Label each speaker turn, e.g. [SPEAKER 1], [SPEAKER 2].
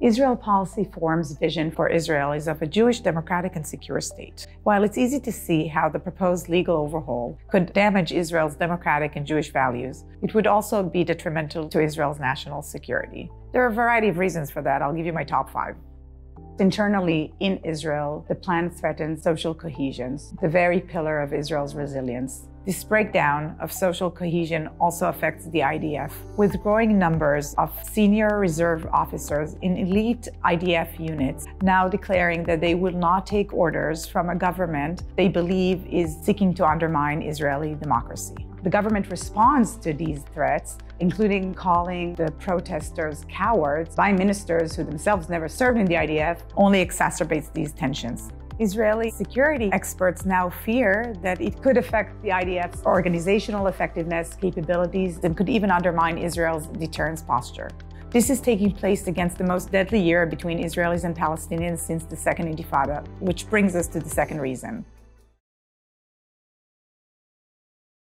[SPEAKER 1] Israel Policy Forum's vision for Israel is of a Jewish, democratic, and secure state. While it's easy to see how the proposed legal overhaul could damage Israel's democratic and Jewish values, it would also be detrimental to Israel's national security. There are a variety of reasons for that. I'll give you my top five. Internally in Israel, the plan threatens social cohesion, the very pillar of Israel's resilience. This breakdown of social cohesion also affects the IDF, with growing numbers of senior reserve officers in elite IDF units now declaring that they will not take orders from a government they believe is seeking to undermine Israeli democracy. The government responds to these threats, including calling the protesters cowards by ministers who themselves never served in the IDF, only exacerbates these tensions. Israeli security experts now fear that it could affect the IDF's organizational effectiveness, capabilities, and could even undermine Israel's deterrence posture. This is taking place against the most deadly year between Israelis and Palestinians since the Second Intifada, which brings us to the second reason.